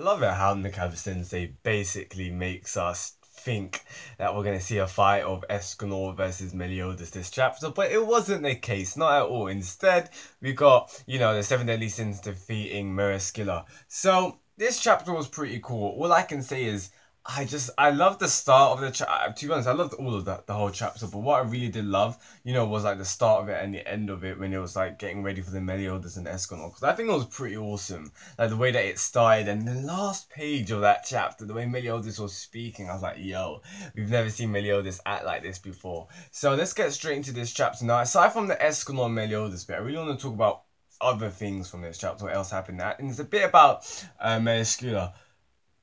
I love it how Nakaba Sensei basically makes us think that we're going to see a fight of Escanor versus Meliodas this chapter, but it wasn't the case, not at all. Instead, we got, you know, the Seven Deadly Sins defeating Miraskilla. So, this chapter was pretty cool. All I can say is I just I love the start of the chapter. To be honest, I loved all of that the whole chapter. But what I really did love, you know, was like the start of it and the end of it when it was like getting ready for the Meliodas and Escanor. Because I think it was pretty awesome. Like the way that it started and the last page of that chapter, the way Meliodas was speaking, I was like, yo, we've never seen Meliodas act like this before. So let's get straight into this chapter now. Aside from the Escanor and Meliodas bit, I really want to talk about other things from this chapter. What else happened? That and it's a bit about uh, Meriskula.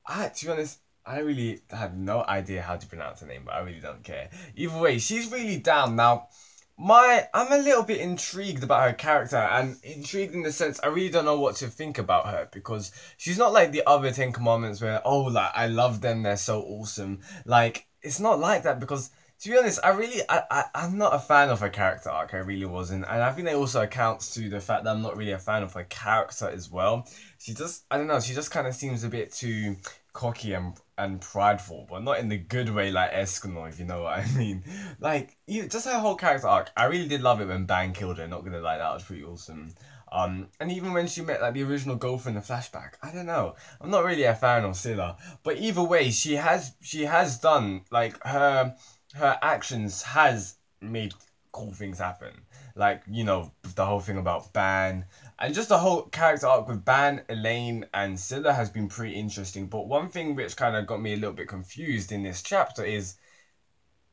I, to be honest. I really have no idea how to pronounce her name, but I really don't care. Either way, she's really down. Now, my I'm a little bit intrigued about her character and intrigued in the sense I really don't know what to think about her because she's not like the other Ten Commandments where oh like I love them they're so awesome like it's not like that because to be honest I really I, I I'm not a fan of her character arc I really wasn't and I think that also accounts to the fact that I'm not really a fan of her character as well she just I don't know she just kind of seems a bit too cocky and and prideful, but not in the good way like Escanor, if you know what I mean. Like, you, just her whole character arc. I really did love it when Ban killed her, not gonna lie, that was pretty awesome. Um, and even when she met like the original girlfriend in the flashback, I don't know. I'm not really a fan of Scylla, but either way, she has she has done like her her actions has made cool things happen. Like you know the whole thing about Ban and just the whole character arc with Ban, Elaine, and Scylla has been pretty interesting. But one thing which kind of got me a little bit confused in this chapter is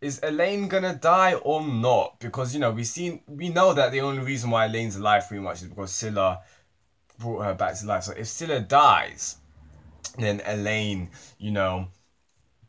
is Elaine gonna die or not? Because you know we seen we know that the only reason why Elaine's alive pretty much is because Scylla brought her back to life. So if Scylla dies, then Elaine, you know,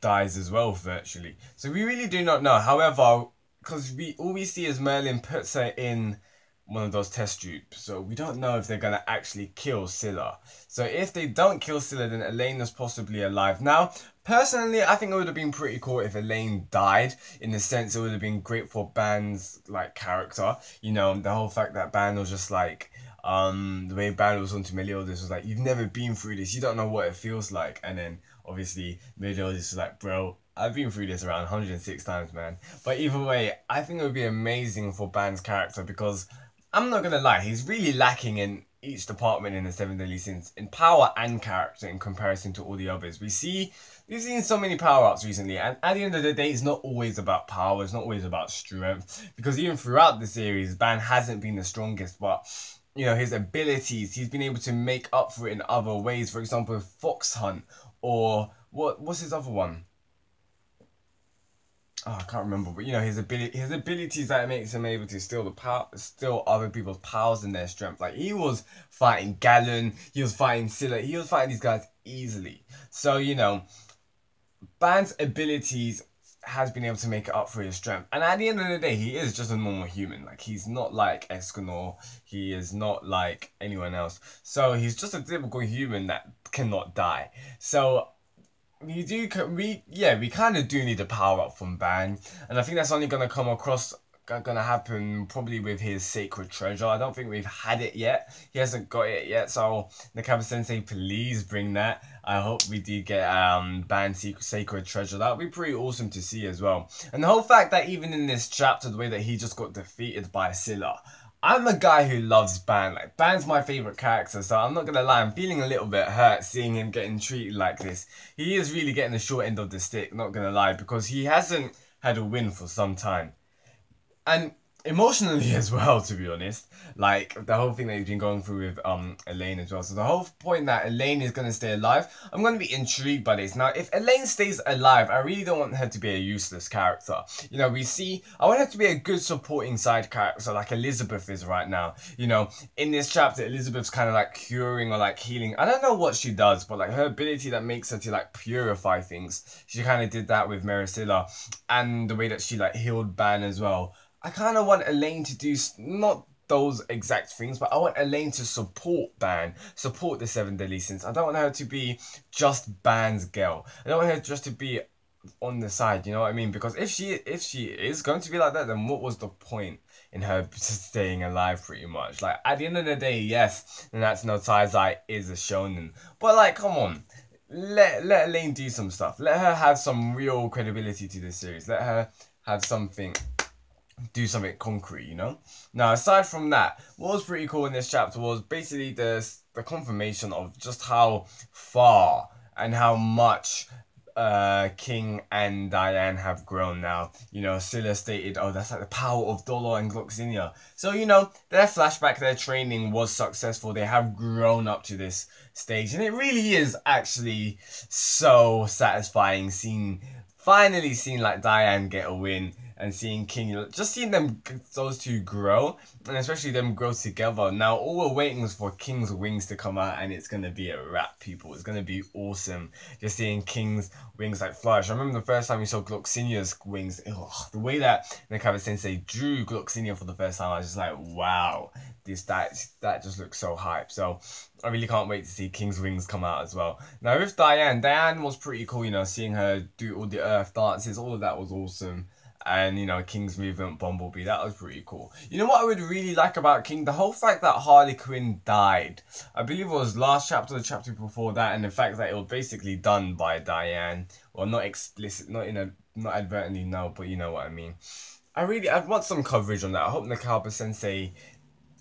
dies as well virtually. So we really do not know. However, because we all we see is Merlin puts her in one of those test tubes. So we don't know if they're going to actually kill Scylla. So if they don't kill Scylla, then Elaine is possibly alive. Now, personally, I think it would have been pretty cool if Elaine died. In the sense, it would have been great for Ban's like character. You know, the whole fact that Ban was just like, um, the way Ban was onto Meliodas was like, you've never been through this. You don't know what it feels like. And then obviously Meliodas was like, bro, I've been through this around 106 times, man. But either way, I think it would be amazing for Ban's character because I'm not gonna lie, he's really lacking in each department in the Seven Deadly Sins in power and character in comparison to all the others. We see we've seen so many power ups recently, and at the end of the day, it's not always about power. It's not always about strength because even throughout the series, Ban hasn't been the strongest, but you know his abilities, he's been able to make up for it in other ways. For example, Fox Hunt or what? What's his other one? Oh, I can't remember, but you know his ability, his abilities that makes him able to steal the power, steal other people's powers and their strength. Like he was fighting Galen, he was fighting Scylla, he was fighting these guys easily. So you know, Ban's abilities has been able to make it up for his strength. And at the end of the day, he is just a normal human. Like he's not like Escanor, he is not like anyone else. So he's just a typical human that cannot die. So we do we yeah we kind of do need a power up from Ban, and I think that's only gonna come across gonna happen probably with his sacred treasure. I don't think we've had it yet. He hasn't got it yet, so Nakaba Sensei, please bring that. I hope we do get um Ban sacred treasure. That would be pretty awesome to see as well. And the whole fact that even in this chapter, the way that he just got defeated by Scylla. I'm a guy who loves Ban. Like Ban's my favorite character, so I'm not gonna lie. I'm feeling a little bit hurt seeing him getting treated like this. He is really getting the short end of the stick. Not gonna lie, because he hasn't had a win for some time, and emotionally as well, to be honest. Like the whole thing that he's been going through with um Elaine as well. So the whole point that Elaine is gonna stay alive, I'm gonna be intrigued by this. Now, if Elaine stays alive, I really don't want her to be a useless character. You know, we see I want her to be a good supporting side character, like Elizabeth is right now. You know, in this chapter, Elizabeth's kind of like curing or like healing. I don't know what she does, but like her ability that makes her to like purify things. She kind of did that with Miraskilla, and the way that she like healed Ban as well. I kind of want Elaine to do not those exact things, but I want Elaine to support Ban, support the Seven Deadly Sins. I don't want her to be just Ban's girl. I don't want her just to be on the side. You know what I mean? Because if she if she is going to be like that, then what was the point in her staying alive? Pretty much. Like at the end of the day, yes, and that's no Taizai is a shonen, but like, come on let let Elaine do some stuff. Let her have some real credibility to this series. Let her have something do something concrete, you know? Now, aside from that, what was pretty cool in this chapter was basically the, the confirmation of just how far and how much uh, King and Diane have grown now. You know, Scylla stated, oh, that's like the power of Dolor and Gloxinia. So, you know, their flashback, their training was successful. They have grown up to this stage. And it really is actually so satisfying seeing, finally seeing like Diane get a win and seeing King, just seeing them, those two grow, and especially them grow together. Now, all we're waiting is for King's wings to come out, and it's gonna be a wrap, people. It's gonna be awesome. Just seeing King's wings like flourish. I remember the first time we saw Gloxinia's wings, ugh, the way that Nakaba Sensei drew Gloxinia for the first time, I was just like, wow, this that that just looks so hype. So I really can't wait to see King's Wings come out as well. Now with Diane, Diane was pretty cool, you know, seeing her do all the earth dances, all of that was awesome and you know King's movement, Bumblebee. That was pretty cool. You know what I would really like about King? The whole fact that Harley Quinn died. I believe it was last chapter, the chapter before that, and the fact that it was basically done by Diane. Well, not explicit, not in a, not advertently, no, but you know what I mean. I really, I want some coverage on that. I hope Nakaba Sensei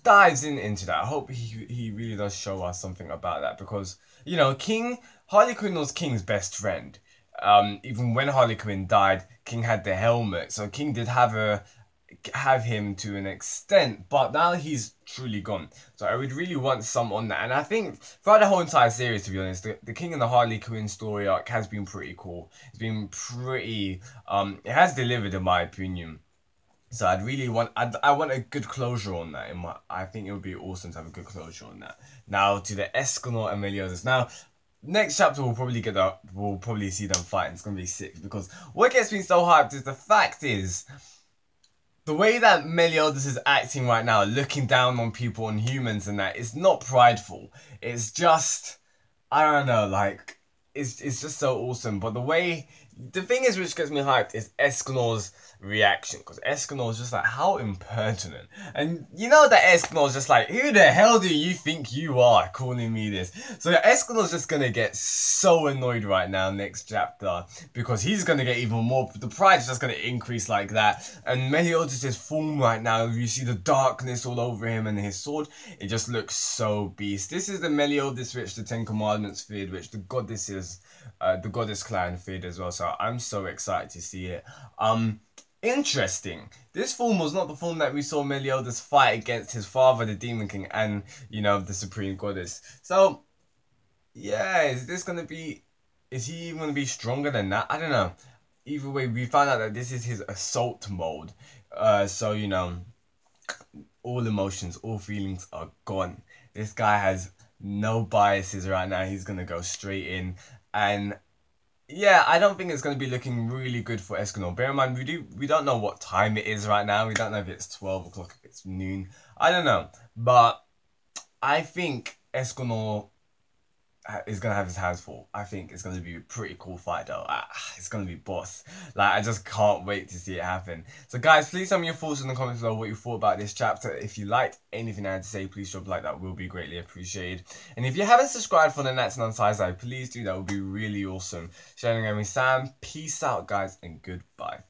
dives in into that. I hope he he really does show us something about that because you know King Harley Quinn was King's best friend um, even when Harley Quinn died, King had the helmet, so King did have a have him to an extent, but now he's truly gone. So I would really want some on that. And I think throughout the whole entire series, to be honest, the, the King and the Harley Quinn story arc has been pretty cool. It's been pretty, um, it has delivered in my opinion. So I'd really want, I'd, I want a good closure on that. In my, I think it would be awesome to have a good closure on that. Now to the Escanor Meliodas. Now, next chapter we'll probably get up we'll probably see them fight it's gonna be sick because what gets me so hyped is the fact is the way that Meliodas is acting right now, looking down on people and humans and that, is not prideful. It's just I don't know, like it's it's just so awesome. But the way the thing is which gets me hyped is Escanor's reaction because Escanor's just like how impertinent. And you know that Escanor's just like who the hell do you think you are calling me this? So Escanor's just gonna get so annoyed right now next chapter because he's gonna get even more the pride's just gonna increase like that. And Meliodas' form right now. You see the darkness all over him and his sword. It just looks so beast. This is the Meliodas which the Ten Commandments feared which the goddesses uh, the goddess clan feared as well. So I'm so excited to see it um Interesting. This form was not the form that we saw Meliodas fight against his father, the Demon King, and, you know, the Supreme Goddess. So, yeah, is this going to be... Is he even to be stronger than that? I don't know. Either way, we found out that this is his assault mode. Uh, so, you know, all emotions, all feelings are gone. This guy has no biases right now. He's going to go straight in. And yeah, I don't think it's going to be looking really good for Escanor. Bear in mind, we do we don't know what time it is right now. We don't know if it's 12 o'clock, if it's noon. I don't know. But I think Escanor is gonna have his hands full. I think it's gonna be a pretty cool fight though. Ah, it's gonna be boss. Like I just can't wait to see it happen. So guys, please tell me your thoughts in the comments below what you thought about this chapter. If you liked anything I had to say, please drop a like. That will be greatly appreciated. And if you haven't subscribed for the Nats and Side, please do. That would be really awesome. With me, Sam. Peace out, guys, and goodbye.